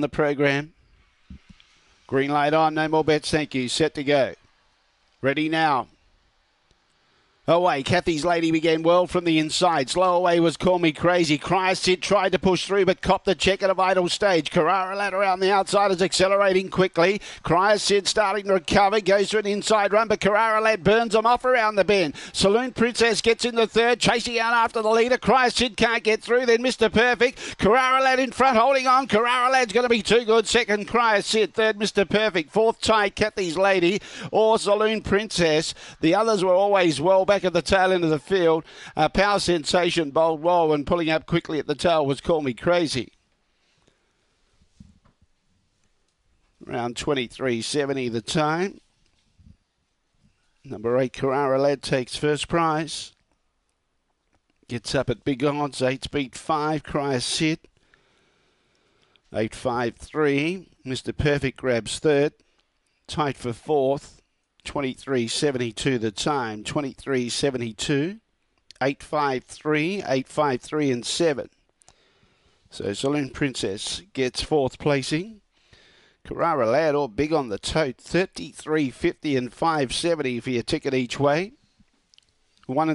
the program. Green light on, no more bets, thank you. Set to go. Ready now. Oh, away, Kathy's Lady began well from the inside. Slow away was Call Me Crazy. Sid tried to push through, but copped the check at a vital stage. Carrara Lad around the outside is accelerating quickly. Sid starting to recover, goes to an inside run, but Carrara Lad burns them off around the bend. Saloon Princess gets in the third, chasing out after the leader. Sid can't get through, then Mr. Perfect. Carrara Lad in front, holding on. Carrara Lad's going to be too good. Second, Sid. Third, Mr. Perfect. Fourth, tie, Kathy's Lady or Saloon Princess. The others were always well back back at the tail end of the field. Uh, power sensation bowled well and pulling up quickly at the tail was Call Me Crazy. Around 23.70 the time. Number eight, Carrara Lad takes first prize. Gets up at big odds. Eight's beat five. Cry sit. Eight five three. Mr. Perfect grabs third. Tight for fourth. 23.72 the time, 23.72, 853, 853 and 7. So Saloon Princess gets fourth placing. Carrara Lad all big on the tote, 33.50 and 570 for your ticket each way. One